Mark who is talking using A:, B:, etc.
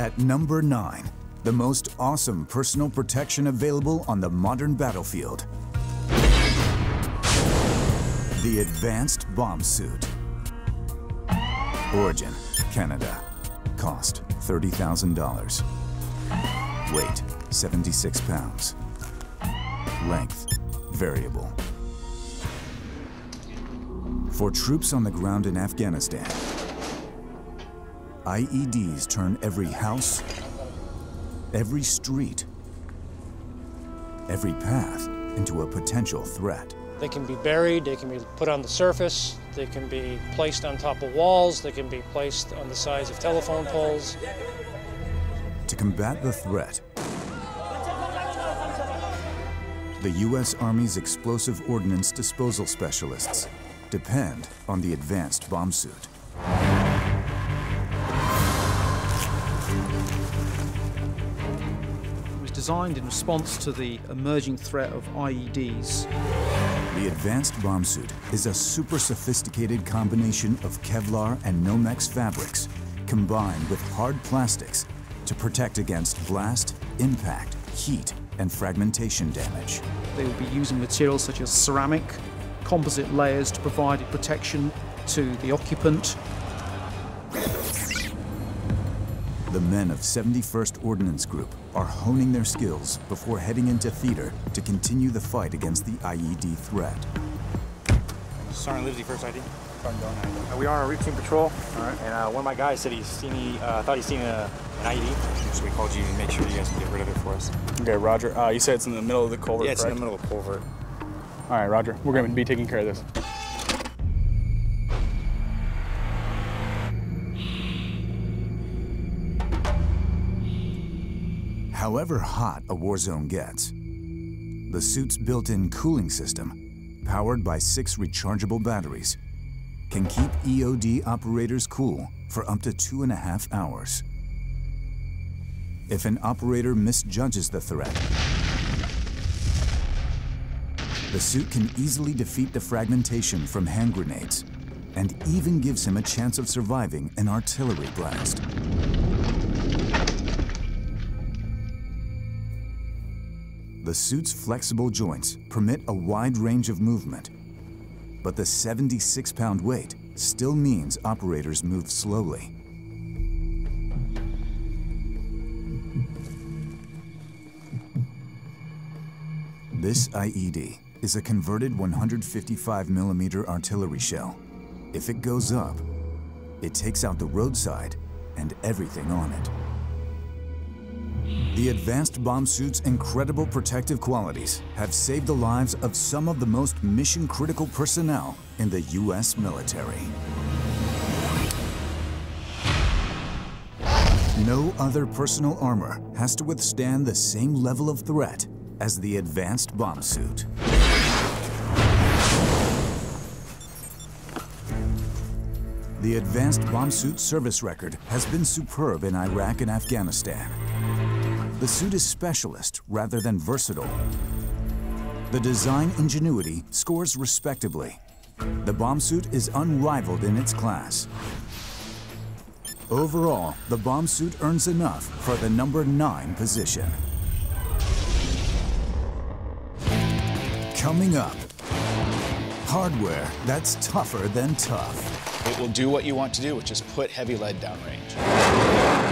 A: At number 9, the most awesome personal protection available on the modern battlefield. The Advanced Bomb Suit. Origin, Canada. Cost, $30,000. Weight, 76 pounds. Length, variable. For troops on the ground in Afghanistan, IEDs turn every house, every street, every path into a potential threat.
B: They can be buried, they can be put on the surface, they can be placed on top of walls, they can be placed on the sides of telephone poles.
A: To combat the threat, the U.S. Army's explosive ordnance disposal specialists depend on the advanced bomb suit.
C: Designed in response to the emerging threat of IEDs.
A: The advanced bomb suit is a super sophisticated combination of Kevlar and Nomex fabrics combined with hard plastics to protect against blast, impact, heat, and fragmentation damage.
C: They will be using materials such as ceramic, composite layers to provide protection to the occupant.
A: The men of 71st Ordnance Group are honing their skills before heading into theater to continue the fight against the IED threat.
D: Sergeant Livesey, first ID. Uh, we are on a routine patrol. All right. And uh, one of my guys said he's seen, he, uh, thought he's seen a, an IED. So we called you to make sure you guys can get rid of it for us.
E: Okay, Roger. Uh, you said it's in the middle of the culvert,
D: yeah, it's
E: correct?
D: in the middle of the culvert.
E: All right, Roger. We're going to be taking care of this.
A: However hot a war zone gets, the suit's built-in cooling system, powered by six rechargeable batteries, can keep EOD operators cool for up to two and a half hours. If an operator misjudges the threat, the suit can easily defeat the fragmentation from hand grenades and even gives him a chance of surviving an artillery blast. The suit's flexible joints permit a wide range of movement, but the 76-pound weight still means operators move slowly. This IED is a converted 155 millimeter artillery shell. If it goes up, it takes out the roadside and everything on it. The advanced bomb suit's incredible protective qualities have saved the lives of some of the most mission-critical personnel in the U.S. military. No other personal armor has to withstand the same level of threat as the advanced bomb suit. The advanced bomb suit service record has been superb in Iraq and Afghanistan. The suit is specialist rather than versatile. The design ingenuity scores respectably. The bomb suit is unrivaled in its class. Overall, the bomb suit earns enough for the number nine position. Coming up, hardware that's tougher than tough.
F: It will do what you want to do, which is put heavy lead downrange.